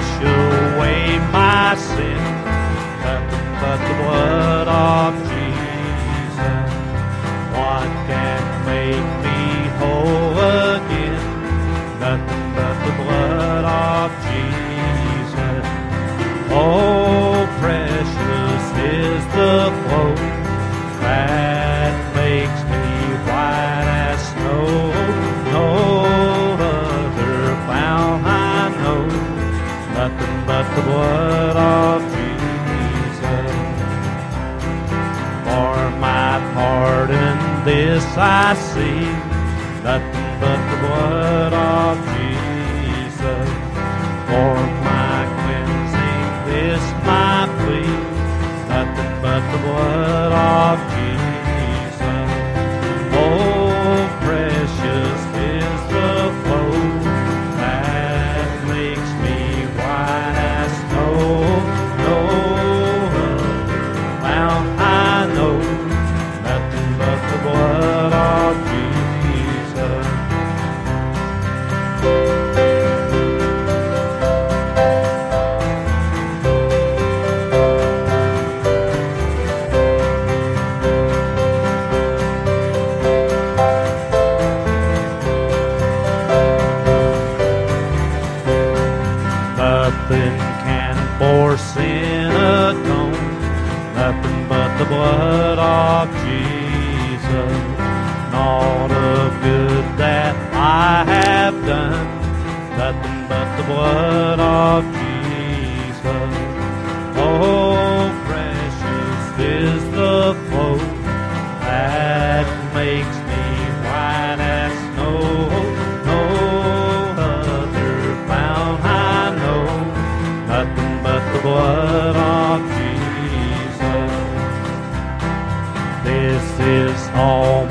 shall nothing but the blood of Jesus. For my pardon, this I see, nothing but the blood. Nothing can for sin atone, nothing but the blood of Jesus. Not of good that I have done, nothing but the blood of Jesus. The blood of Jesus. This is all